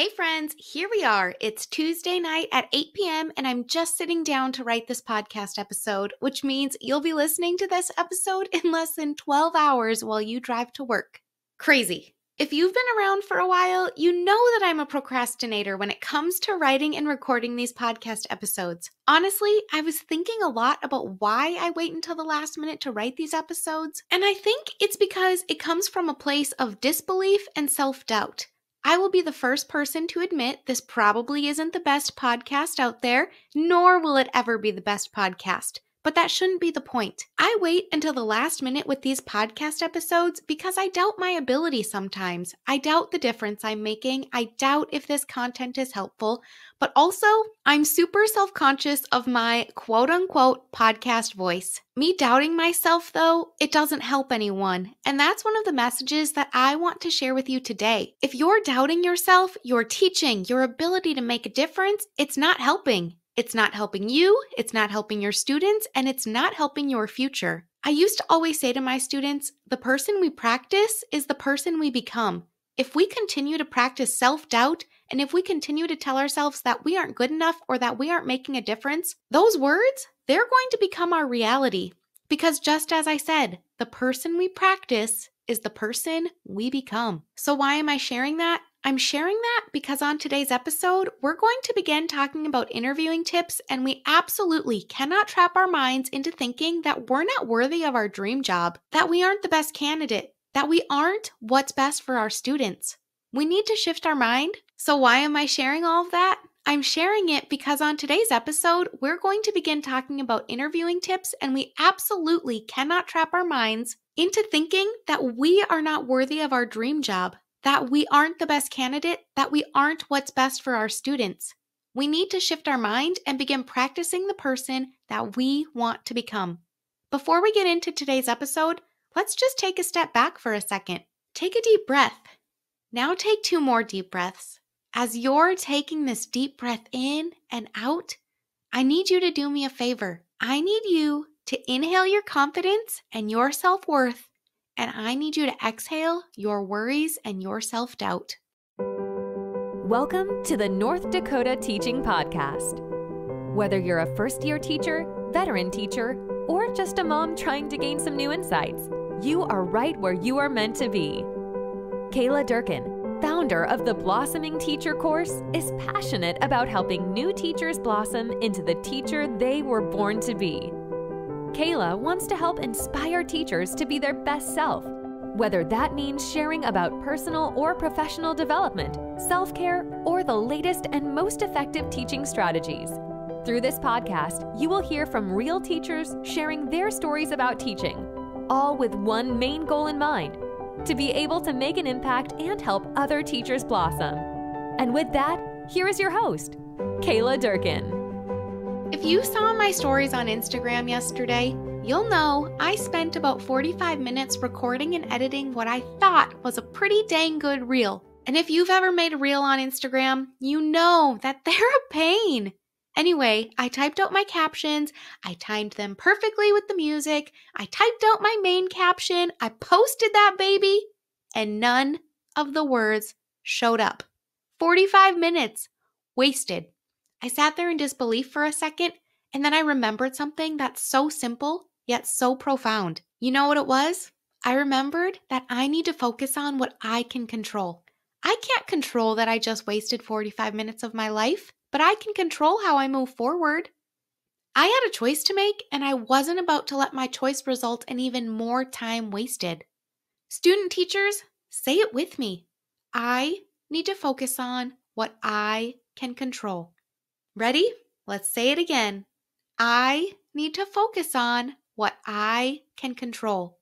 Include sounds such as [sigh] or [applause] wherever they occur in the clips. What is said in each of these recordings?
Hey, friends, here we are. It's Tuesday night at 8 p.m., and I'm just sitting down to write this podcast episode, which means you'll be listening to this episode in less than 12 hours while you drive to work. Crazy. If you've been around for a while, you know that I'm a procrastinator when it comes to writing and recording these podcast episodes. Honestly, I was thinking a lot about why I wait until the last minute to write these episodes, and I think it's because it comes from a place of disbelief and self doubt. I will be the first person to admit this probably isn't the best podcast out there, nor will it ever be the best podcast. But that shouldn't be the point. I wait until the last minute with these podcast episodes because I doubt my ability sometimes. I doubt the difference I'm making. I doubt if this content is helpful. But also, I'm super self conscious of my quote unquote podcast voice. Me doubting myself, though, it doesn't help anyone. And that's one of the messages that I want to share with you today. If you're doubting yourself, your teaching, your ability to make a difference, it's not helping. It's not helping you, it's not helping your students, and it's not helping your future. I used to always say to my students the person we practice is the person we become. If we continue to practice self doubt, and if we continue to tell ourselves that we aren't good enough or that we aren't making a difference, those words, they're going to become our reality. Because just as I said, the person we practice is the person we become. So, why am I sharing that? I'm sharing that because on today's episode, we're going to begin talking about interviewing tips, and we absolutely cannot trap our minds into thinking that we're not worthy of our dream job, that we aren't the best candidate, that we aren't what's best for our students. We need to shift our mind. So, why am I sharing all of that? I'm sharing it because on today's episode, we're going to begin talking about interviewing tips, and we absolutely cannot trap our minds into thinking that we are not worthy of our dream job, that we aren't the best candidate, that we aren't what's best for our students. We need to shift our mind and begin practicing the person that we want to become. Before we get into today's episode, let's just take a step back for a second. Take a deep breath. Now take two more deep breaths. As you're taking this deep breath in and out, I need you to do me a favor. I need you to inhale your confidence and your self worth and I need you to exhale your worries and your self doubt. Welcome to the North Dakota Teaching Podcast. Whether you're a first year teacher, veteran teacher, or just a mom trying to gain some new insights, you are right where you are meant to be. Kayla Durkin, founder of the Blossoming Teacher course, is passionate about helping new teachers blossom into the teacher they were born to be. Kayla wants to help inspire teachers to be their best self, whether that means sharing about personal or professional development, self care, or the latest and most effective teaching strategies. Through this podcast, you will hear from real teachers sharing their stories about teaching, all with one main goal in mind to be able to make an impact and help other teachers blossom. And with that, here is your host, Kayla Durkin. If you saw my stories on Instagram yesterday, you'll know I spent about 45 minutes recording and editing what I thought was a pretty dang good reel. And if you've ever made a reel on Instagram, you know that [laughs] they're a pain. Anyway, I typed out my captions, I timed them perfectly with the music, I typed out my main caption, I posted that baby, and none of the words showed up. 45 minutes wasted. I sat there in disbelief for a second, and then I remembered something that's so simple, yet so profound. You know what it was? I remembered that I need to focus on what I can control. I can't control that I just wasted 45 minutes of my life, but I can control how I move forward. I had a choice to make, and I wasn't about to let my choice result in even more time wasted. Student teachers, say it with me. I need to focus on what I can control. Ready? Let's say it again. I need to focus on what I can control.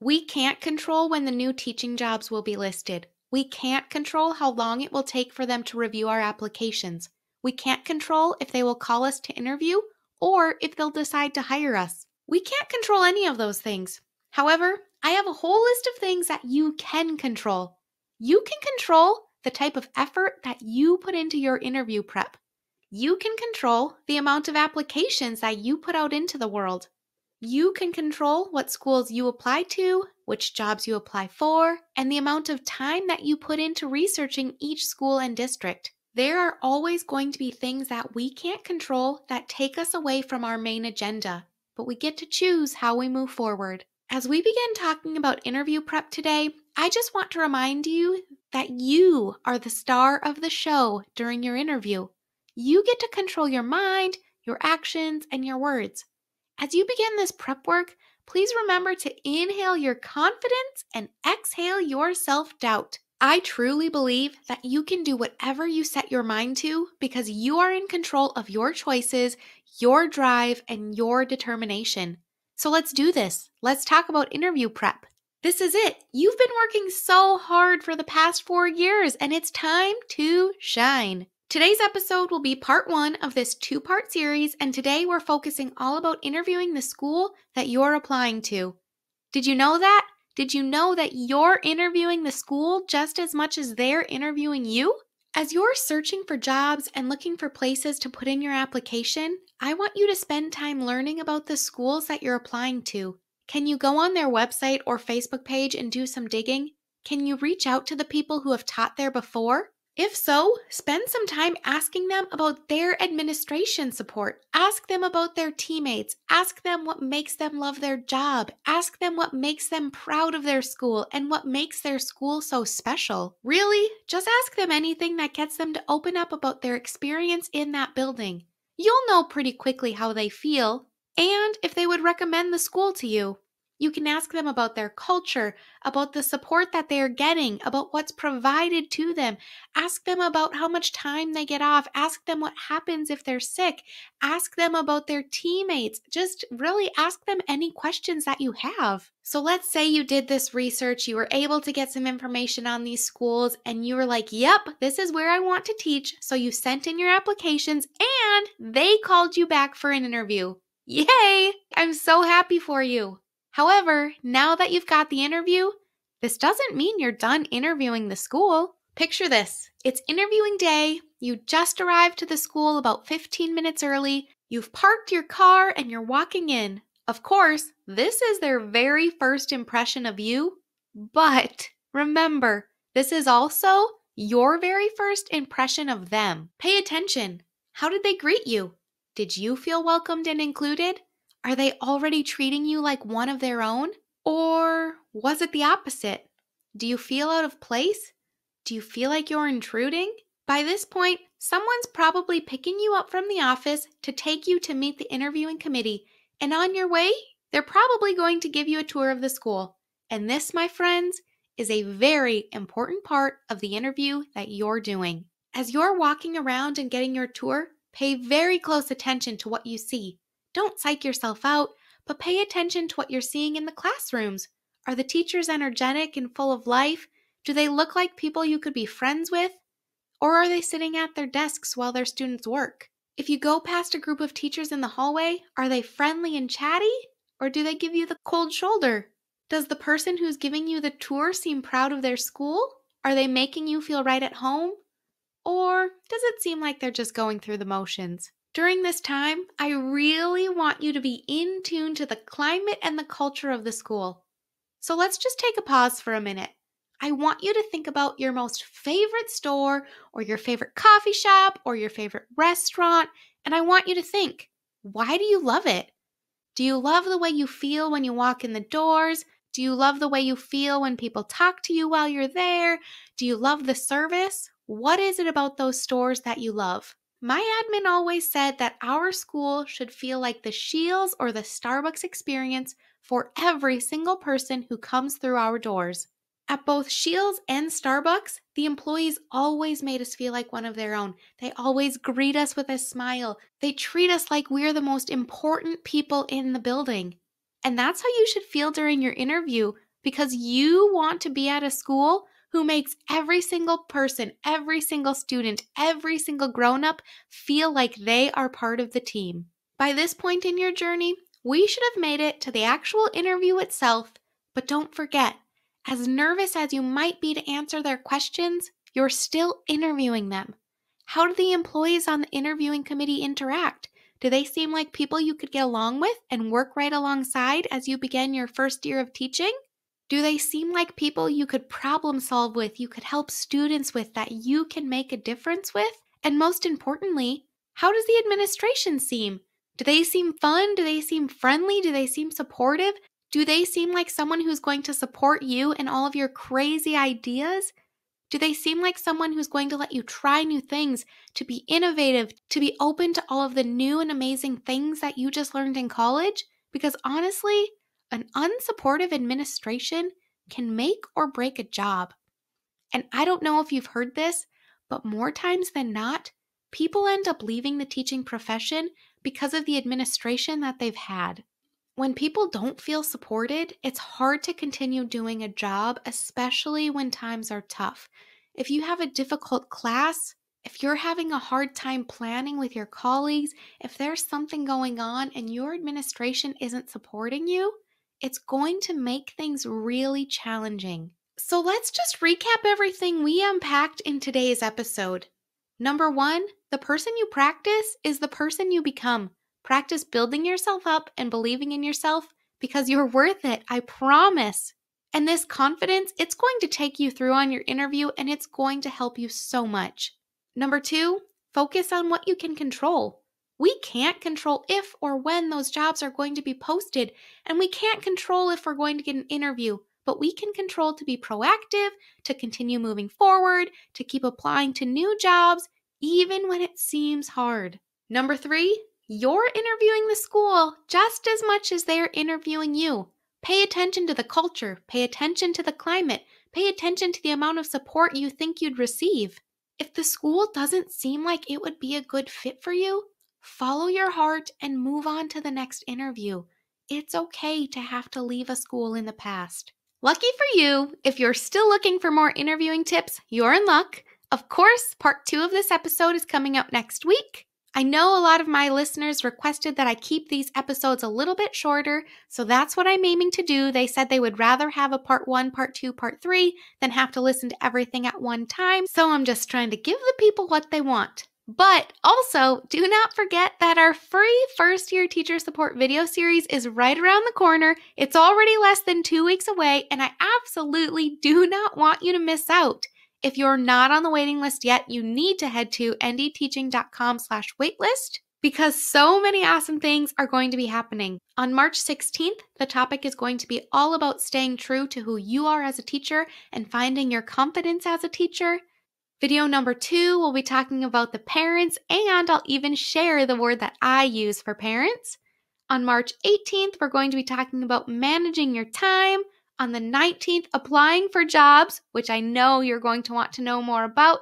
We can't control when the new teaching jobs will be listed. We can't control how long it will take for them to review our applications. We can't control if they will call us to interview or if they'll decide to hire us. We can't control any of those things. However, I have a whole list of things that you can control. You can control the type of effort that you put into your interview prep. You can control the amount of applications that you put out into the world. You can control what schools you apply to, which jobs you apply for, and the amount of time that you put into researching each school and district. There are always going to be things that we can't control that take us away from our main agenda, but we get to choose how we move forward. As we begin talking about interview prep today, I just want to remind you that you are the star of the show during your interview. You get to control your mind, your actions, and your words. As you begin this prep work, please remember to inhale your confidence and exhale your self doubt. I truly believe that you can do whatever you set your mind to because you are in control of your choices, your drive, and your determination. So let's do this. Let's talk about interview prep. This is it. You've been working so hard for the past four years, and it's time to shine. Today's episode will be part one of this two part series, and today we're focusing all about interviewing the school that you're applying to. Did you know that? Did you know that you're interviewing the school just as much as they're interviewing you? As you're searching for jobs and looking for places to put in your application, I want you to spend time learning about the schools that you're applying to. Can you go on their website or Facebook page and do some digging? Can you reach out to the people who have taught there before? If so, spend some time asking them about their administration support. Ask them about their teammates. Ask them what makes them love their job. Ask them what makes them proud of their school and what makes their school so special. Really, just ask them anything that gets them to open up about their experience in that building. You'll know pretty quickly how they feel and if they would recommend the school to you. You can ask them about their culture, about the support that they are getting, about what's provided to them. Ask them about how much time they get off. Ask them what happens if they're sick. Ask them about their teammates. Just really ask them any questions that you have. So let's say you did this research, you were able to get some information on these schools, and you were like, yep, this is where I want to teach. So you sent in your applications and they called you back for an interview. Yay! I'm so happy for you. However, now that you've got the interview, this doesn't mean you're done interviewing the school. Picture this it's interviewing day, you just arrived to the school about 15 minutes early, you've parked your car, and you're walking in. Of course, this is their very first impression of you, but remember, this is also your very first impression of them. Pay attention. How did they greet you? Did you feel welcomed and included? Are they already treating you like one of their own? Or was it the opposite? Do you feel out of place? Do you feel like you're intruding? By this point, someone's probably picking you up from the office to take you to meet the interviewing committee, and on your way, they're probably going to give you a tour of the school. And this, my friends, is a very important part of the interview that you're doing. As you're walking around and getting your tour, pay very close attention to what you see. Don't psych yourself out, but pay attention to what you're seeing in the classrooms. Are the teachers energetic and full of life? Do they look like people you could be friends with? Or are they sitting at their desks while their students work? If you go past a group of teachers in the hallway, are they friendly and chatty? Or do they give you the cold shoulder? Does the person who's giving you the tour seem proud of their school? Are they making you feel right at home? Or does it seem like they're just going through the motions? During this time, I really want you to be in tune to the climate and the culture of the school. So let's just take a pause for a minute. I want you to think about your most favorite store or your favorite coffee shop or your favorite restaurant, and I want you to think why do you love it? Do you love the way you feel when you walk in the doors? Do you love the way you feel when people talk to you while you're there? Do you love the service? What is it about those stores that you love? My admin always said that our school should feel like the Scheels or the Starbucks experience for every single person who comes through our doors. At both Scheels and Starbucks, the employees always made us feel like one of their own. They always greet us with a smile. They treat us like we're the most important people in the building. And that's how you should feel during your interview because you want to be at a school who makes every single person, every single student, every single grown up feel like they are part of the team. By this point in your journey, we should have made it to the actual interview itself, but don't forget, as nervous as you might be to answer their questions, you're still interviewing them. How do the employees on the interviewing committee interact? Do they seem like people you could get along with and work right alongside as you begin your first year of teaching? Do they seem like people you could problem solve with, you could help students with, that you can make a difference with? And most importantly, how does the administration seem? Do they seem fun? Do they seem friendly? Do they seem supportive? Do they seem like someone who's going to support you and all of your crazy ideas? Do they seem like someone who's going to let you try new things, to be innovative, to be open to all of the new and amazing things that you just learned in college? Because honestly, an unsupportive administration can make or break a job. And I don't know if you've heard this, but more times than not, people end up leaving the teaching profession because of the administration that they've had. When people don't feel supported, it's hard to continue doing a job, especially when times are tough. If you have a difficult class, if you're having a hard time planning with your colleagues, if there's something going on and your administration isn't supporting you, it's going to make things really challenging. So let's just recap everything we unpacked in today's episode. Number one, the person you practice is the person you become. Practice building yourself up and believing in yourself because you're worth it. I promise. And this confidence, it's going to take you through on your interview and it's going to help you so much. Number two, focus on what you can control. We can't control if or when those jobs are going to be posted, and we can't control if we're going to get an interview, but we can control to be proactive, to continue moving forward, to keep applying to new jobs, even when it seems hard. Number three, you're interviewing the school just as much as they're interviewing you. Pay attention to the culture, pay attention to the climate, pay attention to the amount of support you think you'd receive. If the school doesn't seem like it would be a good fit for you, follow your heart and move on to the next interview. It's okay to have to leave a school in the past. Lucky for you, if you're still looking for more interviewing tips, you're in luck. Of course, part two of this episode is coming out next week. I know a lot of my listeners requested that I keep these episodes a little bit shorter, so that's what I'm aiming to do. They said they would rather have a part one, part two, part three than have to listen to everything at one time, so I'm just trying to give the people what they want. But also, do not forget that our free first year teacher support video series is right around the corner. It's already less than two weeks away, and I absolutely do not want you to miss out. If you're not on the waiting list yet, you need to head to ndteaching.com slash waitlist because so many awesome things are going to be happening. On March 16th, the topic is going to be all about staying true to who you are as a teacher and finding your confidence as a teacher. Video number two, we'll be talking about the parents, and I'll even share the word that I use for parents. On March 18th, we're going to be talking about managing your time on the 19th applying for jobs, which I know you're going to want to know more about.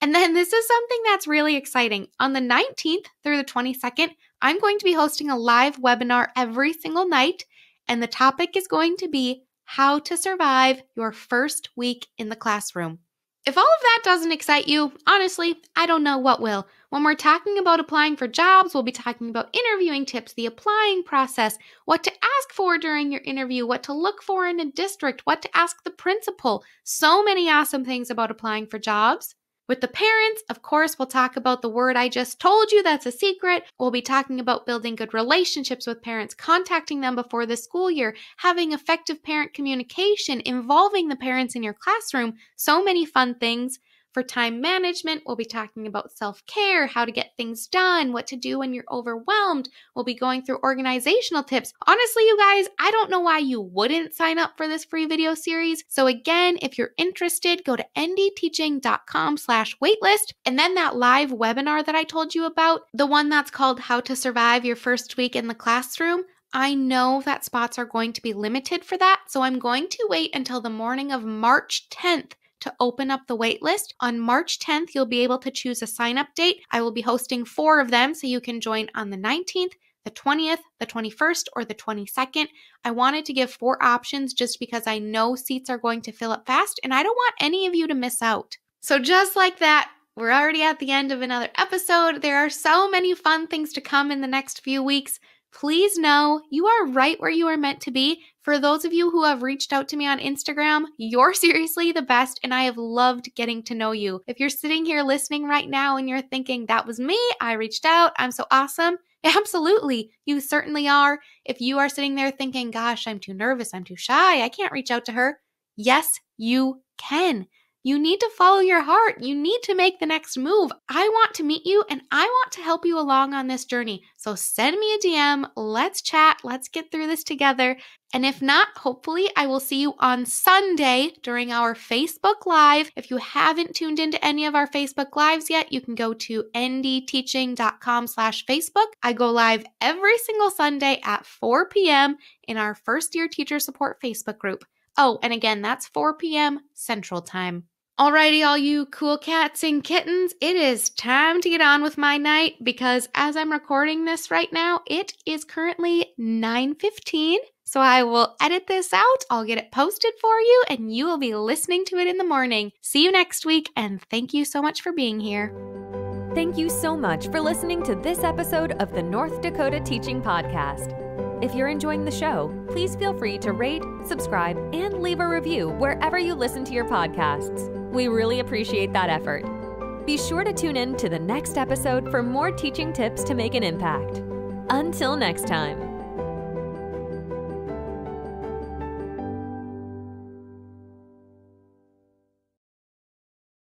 And then this is something that's really exciting. On the 19th through the 22nd, I'm going to be hosting a live webinar every single night, and the topic is going to be how to survive your first week in the classroom. If all of that doesn't excite you, honestly, I don't know what will. When we're talking about applying for jobs, we'll be talking about interviewing tips, the applying process, what to ask for during your interview, what to look for in a district, what to ask the principal. So many awesome things about applying for jobs. With the parents, of course, we'll talk about the word I just told you that's a secret. We'll be talking about building good relationships with parents, contacting them before the school year, having effective parent communication, involving the parents in your classroom. So many fun things. For time management, we'll be talking about self care, how to get things done, what to do when you're overwhelmed. We'll be going through organizational tips. Honestly, you guys, I don't know why you wouldn't sign up for this free video series. So again, if you're interested, go to ndteaching.com slash waitlist. And then that live webinar that I told you about, the one that's called How to Survive Your First Week in the Classroom, I know that spots are going to be limited for that, so I'm going to wait until the morning of March 10th to open up the waitlist. On March 10th, you'll be able to choose a sign up date. I will be hosting four of them, so you can join on the 19th, the 20th, the 21st, or the 22nd. I wanted to give four options just because I know seats are going to fill up fast and I don't want any of you to miss out. So, just like that, we're already at the end of another episode. There are so many fun things to come in the next few weeks please know you are right where you are meant to be. For those of you who have reached out to me on Instagram, you're [laughs] seriously the best, and I have loved getting to know you. If you're sitting here listening right now and you're thinking, that was me, I reached out, I'm so awesome, [laughs] Absolutely, you certainly are. If you are sitting there thinking, gosh, I'm too nervous, I'm too shy, I can't reach out to her, yes, you can. You need to follow your heart. You need to make the next move. I want to meet you and I want to help you along on this journey. So send me a DM. Let's chat. Let's get through this together. And if not, hopefully I will see you on Sunday during our Facebook Live. If you haven't tuned into any of our Facebook Lives yet, you can go to ndteaching.com slash Facebook. I go live every single Sunday at 4 p.m. in our first year teacher support Facebook group. Oh, and again, that's 4 p.m. Central Time. Alrighty, all you cool cats and kittens, it is time to get on with my night because as I'm recording this right now, it is currently 9:15. So I will edit this out, I'll get it posted for you, and you will be listening to it in the morning. See you next week, and thank you so much for being here. Thank you so much for listening to this episode of the North Dakota Teaching Podcast. If you're enjoying the show, please feel free to rate, subscribe, and leave a review wherever you listen to your podcasts. We really appreciate that effort. Be sure to tune in to the next episode for more teaching tips to make an impact. Until next time.